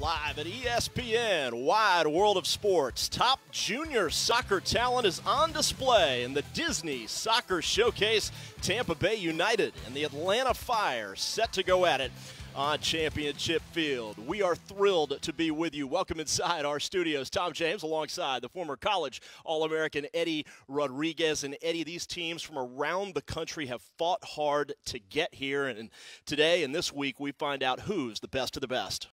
live at ESPN, Wide World of Sports. Top junior soccer talent is on display in the Disney Soccer Showcase. Tampa Bay United and the Atlanta Fire set to go at it on Championship Field. We are thrilled to be with you. Welcome inside our studios. Tom James alongside the former college All American Eddie Rodriguez. And Eddie, these teams from around the country have fought hard to get here. And today and this week, we find out who's the best of the best.